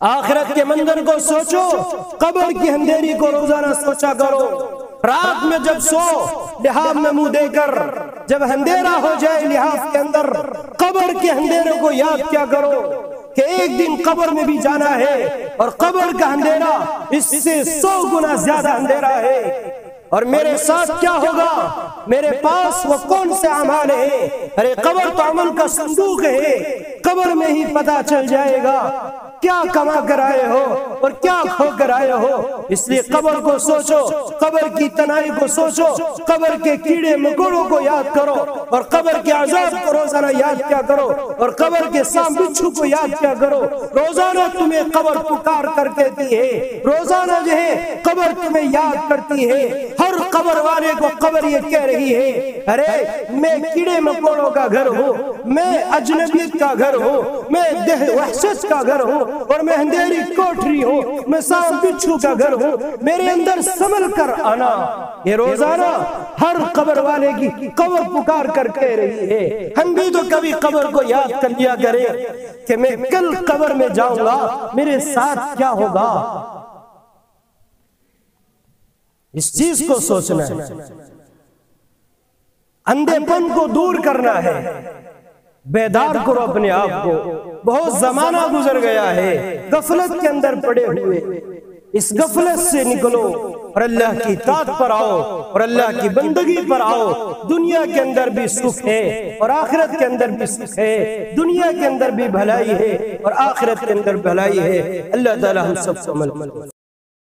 आखिरत के मंदिर को सोचो, कब्र की अंधेरी को रोज़ाना सोचा करो। रात में जब सो लिहाफ में मुँह देकर, जब अंधेरा हो जाए लिहाफ के अंदर, कब्र के अंधेरे को याद क्या करो कि एक दिन कब्र में भी जाना है और कब्र का अंधेरा इससे सौ गुना ज़्यादा अंधेरा है। और मेरे साथ क्या होगा? मेरे पास वो कौन से अमाल है? अरे कब्र तो अमल का संदूक है। कब्र में ही पता चल जाएगा। क्या कमा कर आए हो और क्या खो कर आए हो? इसलिए कबर को सोचो, कबर की तनाई को सोचो, कबर के कीड़े मकोड़ों को याद करो और कबर के आज़ाद को रोज़ाना याद क्या करो और कबर के साम बिच्छू को याद क्या करो? रोज़ाना तुम्हें कबर पुकार कर कहती है, रोज़ाना जो है कबर तुम्हें याद करती है। हर को कब्र ये कह रही है, अरे, मैं कीड़े मकोड़ों का घर हूँ, मैं अजनबियत का घर हूँ, मैं देह वहशत का घर हूँ और मैं अंधेरी कोठरी हूँ, मैं सांप बिच्छू का घर हूँ, मेरे अंदर संभल कर आना। ये रोज़ाना हर कबर वाले की कबर पुकार कर कह रही है। हम भी तो कभी कबर को याद कर लिया करें कि मैं कल कबर में जाऊँगा, मेरे साथ क्या होगा? इस चीज़ को सोचना है। अंधेपन को दूर करना है। बेदार करो अपने आप को बहुत जमाना गुजर गया है। गफलत के अंदर पड़े हुए। इस गफलत से निकलो और अल्लाह की तात पर आओ और अल्लाह की बंदगी पर आओ। दुनिया के अंदर भी सुख है और आखिरत के अंदर भी सुख है। दुनिया के अंदर भी भलाई है और आखिरत के अंदर भलाई है। अल्लाह ताला हम सबको अमल